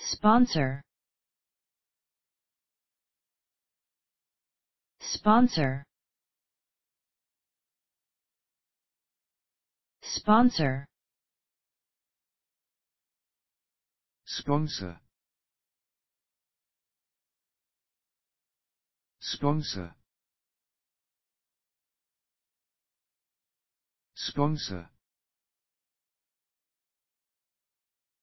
sponsor. Sponsor. Sponsor. Sponsor. Sponsor. Sponsor.